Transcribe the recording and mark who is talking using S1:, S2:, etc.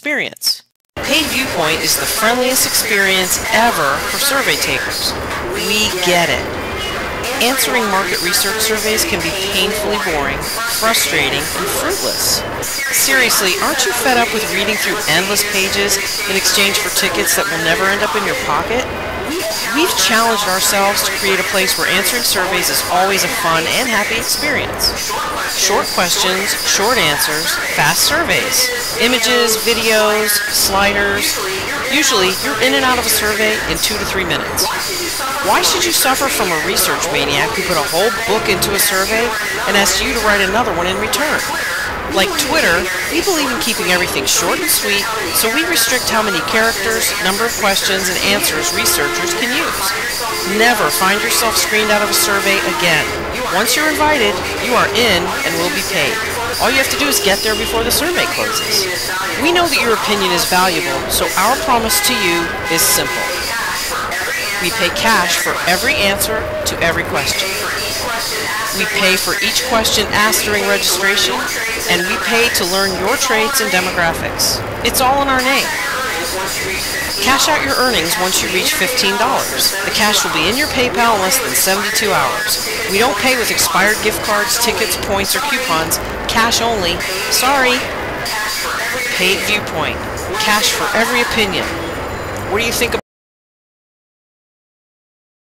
S1: experience. Paid Viewpoint is the friendliest experience ever for survey takers. We get it. Answering market research surveys can be painfully boring, frustrating, and fruitless. Seriously, aren't you fed up with reading through endless pages in exchange for tickets that will never end up in your pocket? We've challenged ourselves to create a place where answering surveys is always a fun and happy experience. Short questions, short answers, fast surveys, images, videos, sliders. Usually, you're in and out of a survey in two to three minutes. Why should you suffer from a research maniac who put a whole book into a survey and asks you to write another one in return? Like Twitter, we believe in keeping everything short and sweet, so we restrict how many characters, number of questions, and answers researchers can use. Never find yourself screened out of a survey again. Once you're invited, you are in and will be paid. All you have to do is get there before the survey closes. We know that your opinion is valuable, so our promise to you is simple. We pay cash for every answer to every question. We pay for each question asked during registration, and we pay to learn your traits and demographics. It's all in our name. Cash out your earnings once you reach $15. The cash will be in your PayPal in less than 72 hours. We don't pay with expired gift cards, tickets, points, or coupons. Cash only. Sorry. Paid Viewpoint. Cash for every opinion. What do you think